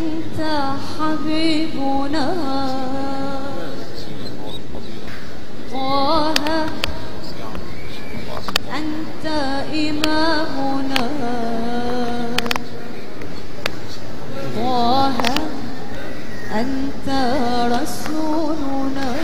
أنت حبيبنا. طه أنت إمامنا. طه أنت رسولنا.